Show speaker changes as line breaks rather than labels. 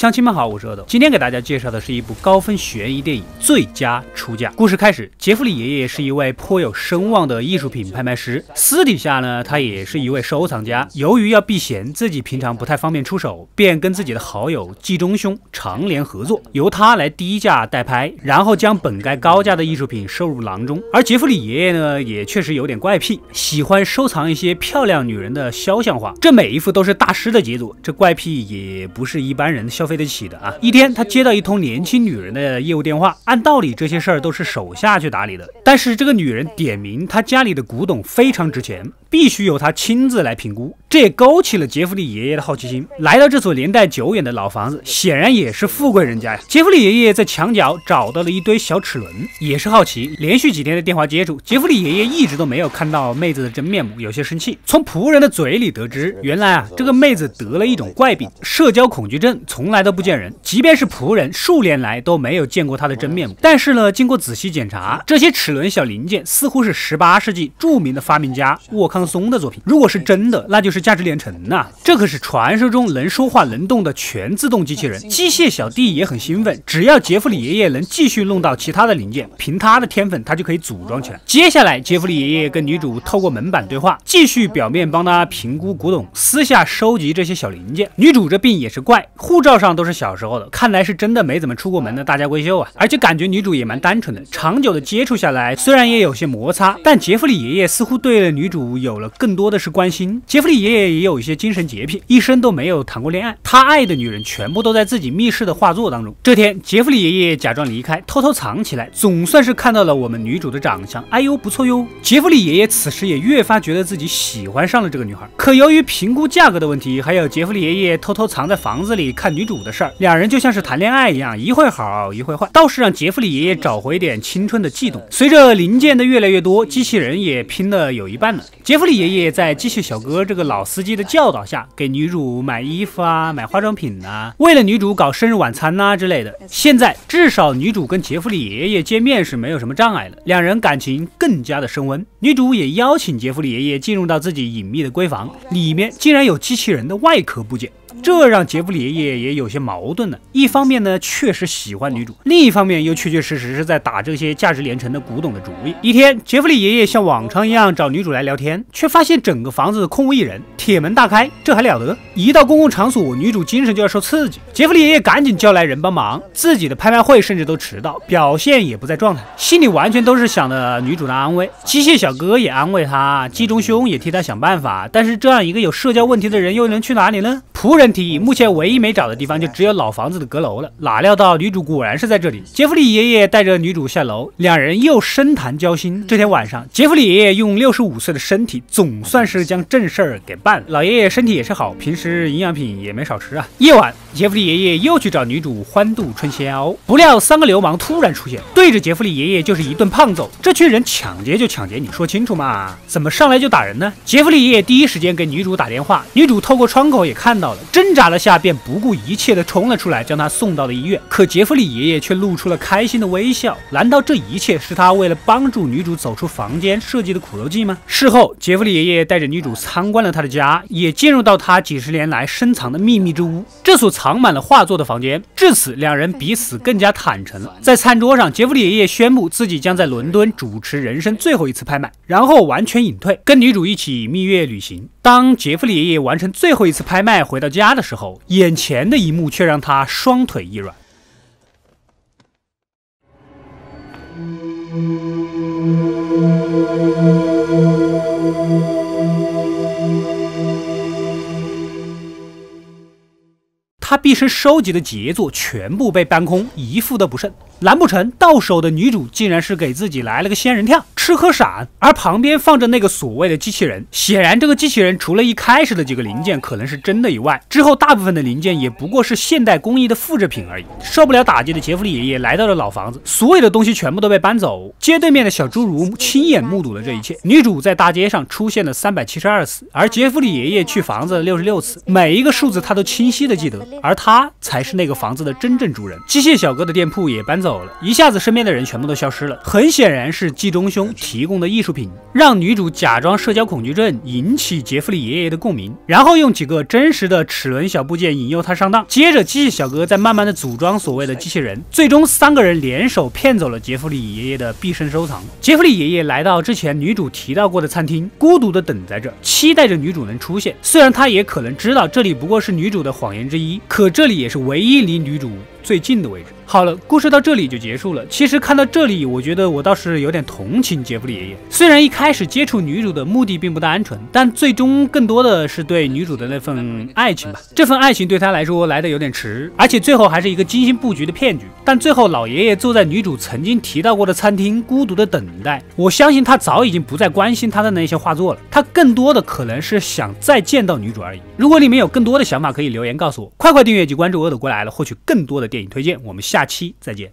乡亲们好，我是阿斗，今天给大家介绍的是一部高分悬疑电影《最佳出价》。故事开始，杰弗里爷爷是一位颇有声望的艺术品拍卖师，私底下呢，他也是一位收藏家。由于要避嫌，自己平常不太方便出手，便跟自己的好友季中兄常联合作，由他来低价代拍，然后将本该高价的艺术品收入囊中。而杰弗里爷爷呢，也确实有点怪癖，喜欢收藏一些漂亮女人的肖像画，这每一幅都是大师的杰作。这怪癖也不是一般人。消费得起的啊！一天，他接到一通年轻女人的业务电话。按道理，这些事儿都是手下去打理的。但是这个女人点名，她家里的古董非常值钱，必须由她亲自来评估。这也勾起了杰弗里爷爷的好奇心。来到这所年代久远的老房子，显然也是富贵人家呀。杰弗里爷爷在墙角找到了一堆小齿轮，也是好奇。连续几天的电话接触，杰弗里爷爷一直都没有看到妹子的真面目，有些生气。从仆人的嘴里得知，原来啊，这个妹子得了一种怪病——社交恐惧症，从来来都不见人，即便是仆人，数年来都没有见过他的真面目。但是呢，经过仔细检查，这些齿轮小零件似乎是十八世纪著名的发明家沃康松的作品。如果是真的，那就是价值连城呐！这可是传说中能说话能动的全自动机器人。机械小弟也很兴奋，只要杰弗里爷爷能继续弄到其他的零件，凭他的天分，他就可以组装起来。接下来，杰弗里爷爷跟女主透过门板对话，继续表面帮他评估古董，私下收集这些小零件。女主这病也是怪，护照。上都是小时候的，看来是真的没怎么出过门的大家闺秀啊！而且感觉女主也蛮单纯的，长久的接触下来，虽然也有些摩擦，但杰弗里爷爷似乎对女主有了更多的是关心。杰弗里爷爷也有一些精神洁癖，一生都没有谈过恋爱，他爱的女人全部都在自己密室的画作当中。这天，杰弗里爷爷假装离开，偷偷藏起来，总算是看到了我们女主的长相。哎呦，不错哟！杰弗里爷爷此时也越发觉得自己喜欢上了这个女孩。可由于评估价格的问题，还有杰弗里爷爷偷偷藏在房子里看女。主的事儿，两人就像是谈恋爱一样，一会好一会坏，倒是让杰弗里爷爷找回点青春的悸动。随着零件的越来越多，机器人也拼了有一半了。杰弗里爷爷在机械小哥这个老司机的教导下，给女主买衣服啊，买化妆品呐，为了女主搞生日晚餐呐之类的。现在至少女主跟杰弗里爷爷见面是没有什么障碍了，两人感情更加的升温。女主也邀请杰弗里爷爷进入到自己隐秘的闺房，里面竟然有机器人的外壳部件。这让杰弗里爷爷也有些矛盾了。一方面呢，确实喜欢女主；另一方面又确确实实是在打这些价值连城的古董的主意。一天，杰弗里爷爷像往常一样找女主来聊天，却发现整个房子空无一人，铁门大开，这还了得？一到公共场所，女主精神就要受刺激。杰弗里爷爷赶紧叫来人帮忙，自己的拍卖会甚至都迟到，表现也不在状态，心里完全都是想着女主的安危。机械小哥也安慰他，季中兄也替他想办法，但是这样一个有社交问题的人又能去哪里呢？仆人人提议，目前唯一没找的地方就只有老房子的阁楼了。哪料到女主果然是在这里。杰弗里爷爷带着女主下楼，两人又深谈交心。这天晚上，杰弗里爷爷用六十五岁的身体，总算是将正事儿给办了。老爷爷身体也是好，平时营养品也没少吃啊。夜晚，杰弗里爷爷又去找女主欢度春宵，不料三个流氓突然出现，对着杰弗里爷爷就是一顿胖揍。这群人抢劫就抢劫，你说清楚嘛？怎么上来就打人呢？杰弗里爷爷第一时间给女主打电话，女主透过窗口也看到了。挣扎了下，便不顾一切的冲了出来，将他送到了医院。可杰弗里爷爷却露出了开心的微笑。难道这一切是他为了帮助女主走出房间设计的苦肉计吗？事后，杰弗里爷爷带着女主参观了他的家，也进入到他几十年来深藏的秘密之屋——这所藏满了画作的房间。至此，两人彼此更加坦诚了。在餐桌上，杰弗里爷爷宣布自己将在伦敦主持人生最后一次拍卖，然后完全隐退，跟女主一起蜜月旅行。当杰弗里爷爷完成最后一次拍卖，回到家的时候，眼前的一幕却让他双腿一软。他毕生收集的杰作全部被搬空，一副都不剩。难不成到手的女主竟然是给自己来了个仙人跳，吃喝闪？而旁边放着那个所谓的机器人，显然这个机器人除了一开始的几个零件可能是真的以外，之后大部分的零件也不过是现代工艺的复制品而已。受不了打击的杰弗里爷爷来到了老房子，所有的东西全部都被搬走。街对面的小侏儒亲眼目睹了这一切。女主在大街上出现了三百七十二次，而杰弗里爷爷去房子六十六次，每一个数字他都清晰的记得，而他才是那个房子的真正主人。机械小哥的店铺也搬走。走了，一下子身边的人全部都消失了。很显然是季中兄提供的艺术品，让女主假装社交恐惧症，引起杰弗里爷爷的共鸣，然后用几个真实的齿轮小部件引诱他上当。接着机器小哥再慢慢的组装所谓的机器人，最终三个人联手骗走了杰弗里爷爷的毕生收藏。杰弗里爷爷来到之前女主提到过的餐厅，孤独的等在这，期待着女主能出现。虽然他也可能知道这里不过是女主的谎言之一，可这里也是唯一离女主。最近的位置。好了，故事到这里就结束了。其实看到这里，我觉得我倒是有点同情杰弗里爷爷。虽然一开始接触女主的目的并不单纯，但最终更多的是对女主的那份爱情吧。这份爱情对他来说来的有点迟，而且最后还是一个精心布局的骗局。但最后老爷爷坐在女主曾经提到过的餐厅，孤独的等待。我相信他早已经不再关心他的那些画作了，他更多的可能是想再见到女主而已。如果你们有更多的想法，可以留言告诉我。快快订阅及关注《恶斗过来了》，获取更多的。电影推荐，我们下下期再见。